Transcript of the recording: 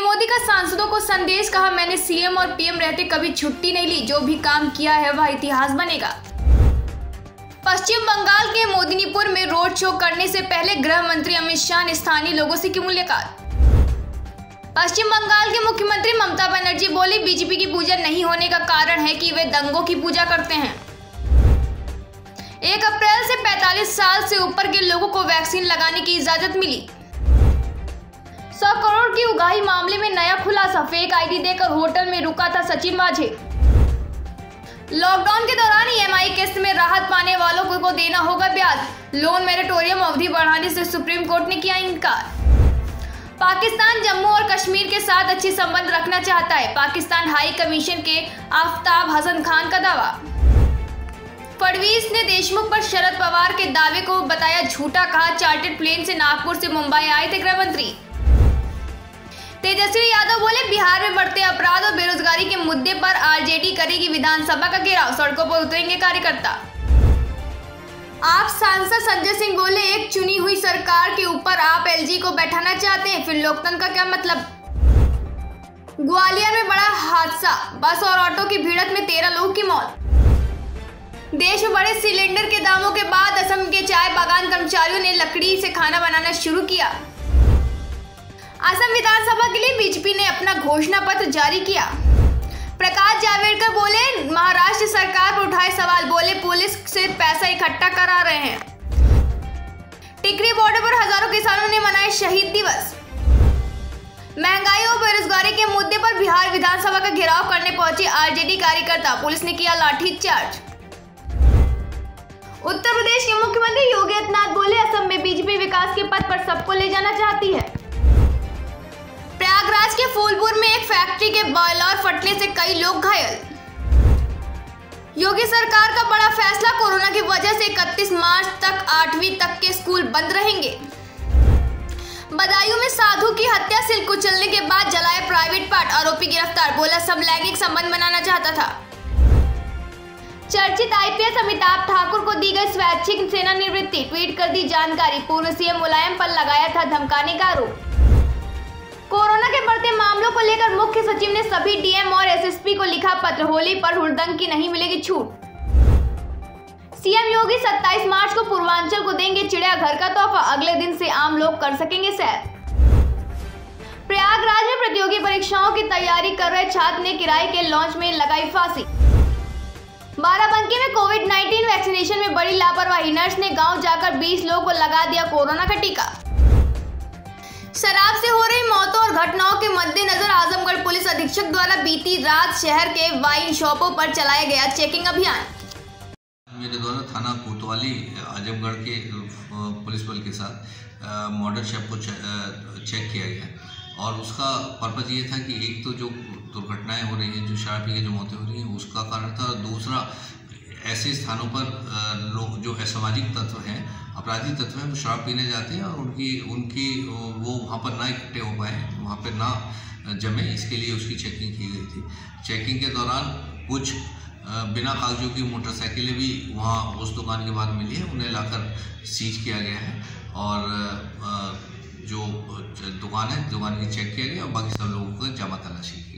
सांसदों को संदेश, कहा, मैंने सीएम और पीएम रहते कभी छुट्टी नहीं ली, जो भी काम किया है वह इतिहास बनेगा। पश्चिम बंगाल के मोदिनीपुर में रोड शो करने से पहले गृह मंत्री अमित शाह ने स्थानीय लोगों से की मुलाकात। पश्चिम बंगाल के मुख्यमंत्री ममता बनर्जी बोली, बीजेपी की पूजा नहीं होने का कारण है कि वे दंगों की पूजा करते हैं। एक अप्रैल से 45 साल से ऊपर के लोगों को वैक्सीन लगाने की इजाज़त मिली। सौ करोड़ की उगाही मामले में नया खुलासा। फेक आईडी देकर होटल में रुका था सचिन माझे लॉकडाउन के दौरान ईएमआई किस्त में राहत पाने वालों को देना होगा ब्याज। लोन मेरिटोरियम अवधि बढ़ाने से सुप्रीम कोर्ट ने किया इनकार। पाकिस्तान जम्मू और कश्मीर के साथ अच्छी संबंध रखना चाहता है। पाकिस्तान हाई कमीशन के आफ्ताब हसन खान का दावा। फडवीस ने देशमुख पर शरद पवार के दावे को बताया झूठा, कहा चार्टेड प्लेन से नागपुर से मुंबई आए थे गृह मंत्री तेजस्वी यादव बोले, बिहार में बढ़ते अपराध और बेरोजगारी के मुद्दे पर आरजेडी करेगी विधानसभा का घेराव। सड़कों पर उतरेंगे कार्यकर्ता। आप सांसद संजय सिंह बोले, एक चुनी हुई सरकार के ऊपर आप एलजी को बैठाना चाहते हैं, फिर लोकतंत्र का क्या मतलब? ग्वालियर में बड़ा हादसा, बस और ऑटो की भिड़त में तेरह लोगों की मौत। देश में बड़े सिलेंडर के दामों के बाद असम के चाय बागान कर्मचारियों ने लकड़ी से खाना बनाना शुरू किया। असम विधानसभा के लिए बीजेपी ने अपना घोषणा पत्र जारी किया। प्रकाश जावड़ेकर बोले, महाराष्ट्र सरकार पर उठाए सवाल। बोले, पुलिस से पैसा इकट्ठा करा रहे हैं। टिकरी बॉर्डर पर हज़ारों किसानों ने मनाया शहीद दिवस। महँगाई और बेरोजगारी के मुद्दे पर बिहार विधानसभा का घेराव करने पहुँचे आरजेडी कार्यकर्ता। पुलिस ने किया लाठीचार्ज। उत्तर प्रदेश के मुख्यमंत्री योगी आदित्यनाथ बोले, असम में बीजेपी विकास के पद पर सबको ले जाना चाहती है। प्रयागराज के फूलपुर में एक फैक्ट्री के बॉयलर फटने से कई लोग घायल। योगी सरकार का बड़ा फैसला कोरोना की वजह से 31 मार्च तक आठवीं तक के स्कूल बंद रहेंगे। बदायूं में साधु की हत्या सिल कुचलने के बाद जलाए प्राइवेट पार्ट, आरोपी गिरफ़्तार, बोला सब लैंगिक संबंध बनाना चाहता था। चर्चित आईपीएस अमिताभ ठाकुर को दी गई स्वैच्छिक सेना निवृत्ति ट्वीट कर दी जानकारी, पूर्व सीएम मुलायम पर लगाया था धमकाने का आरोप। कोरोना के बढ़ते मामलों को लेकर मुख्य सचिव ने सभी डीएम और एसएसपी को लिखा पत्र, होली पर हुड़दंग की नहीं मिलेगी छूट। सीएम योगी 27 मार्च को पूर्वांचल को देंगे चिड़ियाघर का तोहफा, अगले दिन से आम लोग कर सकेंगे सैर। प्रयागराज में प्रतियोगी परीक्षाओं की तैयारी कर रहे छात्र ने किराए के लॉन्च में लगाई फांसी। बाराबंकी में कोविड 19 वैक्सीनेशन में बड़ी लापरवाही, नर्स ने गाँव जाकर 20 लोगों को लगा दिया कोरोना का टीका। शराब से हो रही मौतों और घटनाओं के मद्देनजर आजमगढ़ पुलिस अधीक्षक द्वारा बीती रात शहर के वाइन शॉपों पर चलाया गया चेकिंग अभियान। मेरे द्वारा थाना कोतवाली, आजमगढ़ के पुलिस बल के साथ मॉडल शॉप को चेक किया गया। और उसका पर्पज़ ये था कि एक तो जो दुर्घटनाएँ हो रही हैं, जो शराब पी के जो मौतें हो रही हैं, उसका कारण था। दूसरा, ऐसे स्थानों पर लोग जो असामाजिक तत्व हैं अपराधी तत्व हैं, वो शराब पीने जाते हैं और उनकी उनकी, वो वहाँ पर ना इकट्ठे हो पाए, वहाँ पर ना जमे, इसके लिए उसकी चेकिंग की गई थी। चेकिंग के दौरान कुछ बिना कागजों की मोटरसाइकिलें भी वहाँ उस दुकान के बाद मिली है, उन्हें लाकर सीज किया गया है और जो दुकान है, दुकान की चेक किया गया और बाकी सब लोगों को जमा तलाशी की